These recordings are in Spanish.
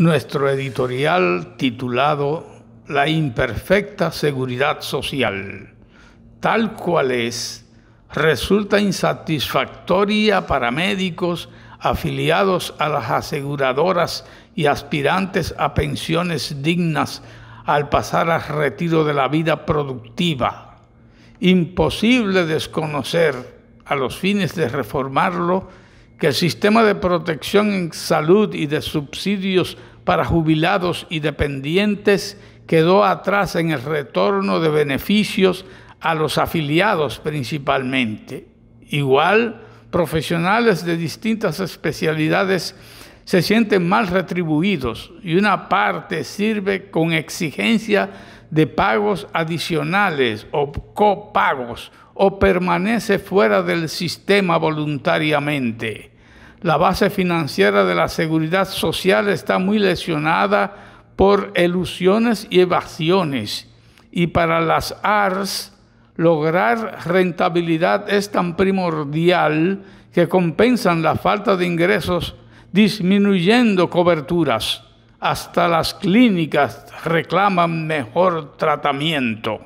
nuestro editorial titulado La imperfecta seguridad social, tal cual es, resulta insatisfactoria para médicos afiliados a las aseguradoras y aspirantes a pensiones dignas al pasar al retiro de la vida productiva. Imposible desconocer a los fines de reformarlo que el sistema de protección en salud y de subsidios para jubilados y dependientes quedó atrás en el retorno de beneficios a los afiliados principalmente. Igual, profesionales de distintas especialidades se sienten mal retribuidos y una parte sirve con exigencia de pagos adicionales o copagos o permanece fuera del sistema voluntariamente. La base financiera de la seguridad social está muy lesionada por elusiones y evasiones y para las ARS lograr rentabilidad es tan primordial que compensan la falta de ingresos disminuyendo coberturas. Hasta las clínicas reclaman mejor tratamiento.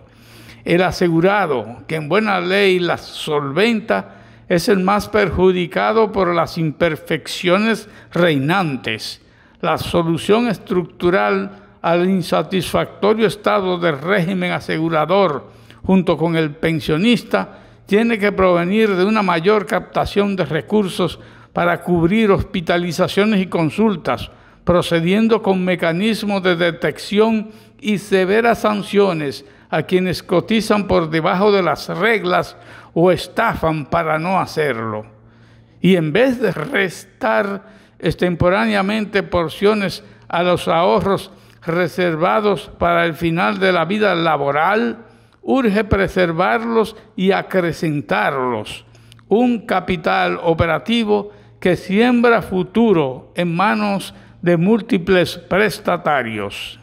El asegurado, que en buena ley las solventa, es el más perjudicado por las imperfecciones reinantes. La solución estructural al insatisfactorio estado del régimen asegurador junto con el pensionista tiene que provenir de una mayor captación de recursos para cubrir hospitalizaciones y consultas, procediendo con mecanismos de detección y severas sanciones a quienes cotizan por debajo de las reglas o estafan para no hacerlo. Y en vez de restar extemporáneamente porciones a los ahorros reservados para el final de la vida laboral, urge preservarlos y acrecentarlos. Un capital operativo que siembra futuro en manos de múltiples prestatarios.